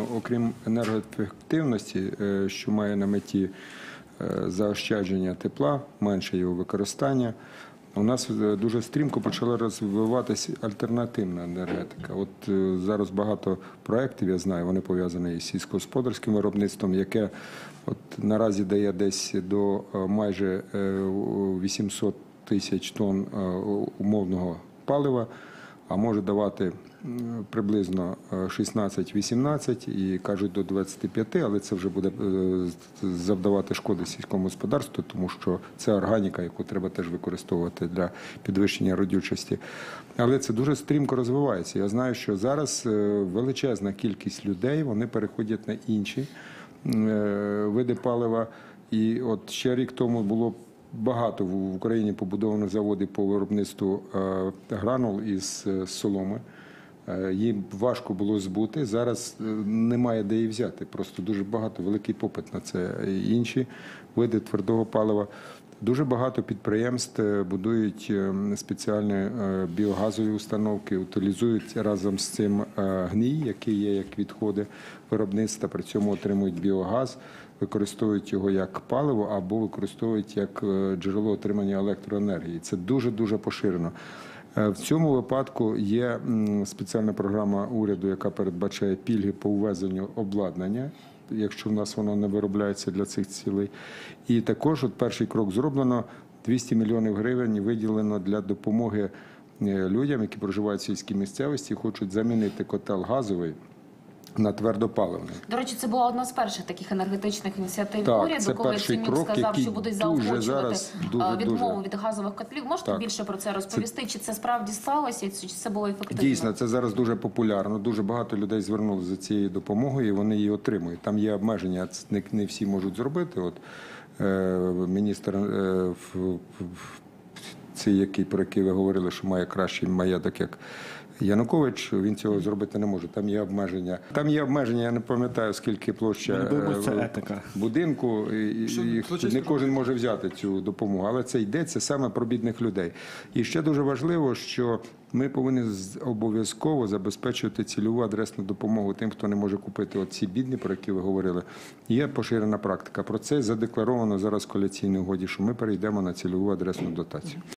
звичайно, окрім енергоефективності, е, що має на меті е, заощадження тепла, менше його використання. У нас е, дуже стрімко почала розвиватися альтернативна енергетика. От зараз багато проєктів, я знаю, вони пов'язані із сільськогосподарським виробництвом, яке от наразі дає десь до майже е, 800 тисяч тонн умовного палива, а може давати приблизно е, 16-18 і кажуть до 25, але це вже буде е, завдавати шкоди сільському господарству, тому що це органіка, яку треба теж використовувати для підвищення родючості. Але це дуже стрімко розвивається. Я знаю, що зараз е, величезна кількість людей вони переходять на інші е, види палива. І от ще рік тому було багато в Україні побудовано заводи по виробництву е, гранул із е, соломи. Е, Їм важко було збути. Зараз немає де її взяти. Просто дуже багато, великий попит на це. Інші види твердого палива. Дуже багато підприємств е, будують е, спеціальні е, біогазові установки, утилізують разом з цим гній, який є як відходи виробництва, при цьому отримують біогаз, використовують його як паливо або використовують як джерело отримання електроенергії. Це дуже дуже поширено. В цьому випадку є спеціальна програма уряду, яка передбачає пільги по ввезенню обладнання, якщо в нас воно не виробляється для цих цілей. І також от перший крок зроблено 200 мільйонів гривень виділено для допомоги е, людям, які проживають в сільській місцевості, хочуть замінити котел газовий на твердопаливний. До речі, це була одна з перших таких енергетичних ініціатив Так, уряду, це коли перший крок, сказав, який що будуть заохочувати зараз дуже, відмову дуже. від газових котлів. Можете Так. більше про це розповісти? Чи це справді сталося? Чи це було ефективно? Дійсно, це зараз дуже популярно. Дуже багато людей звернулися за цією допомогою, і вони її отримують. Там є обмеження, це не, всі можуть зробити. От е, міністр е, в, в, цей, який про який ви говорили, що має кращий маєток, як Янукович, він цього зробити не може. Там є обмеження. Там є обмеження, я не пам'ятаю, скільки площа Любимо, е, будинку, і, Що і не кожен може взяти цю допомогу, але це йдеться саме про бідних людей. І ще дуже важливо, що ми повинні з- обов'язково забезпечувати цільову адресну допомогу тим, хто не може купити оці бідні, про які ви говорили. Є поширена практика. Про це задекларовано зараз в коаліційній угоді, що ми перейдемо на цільову адресну дотацію.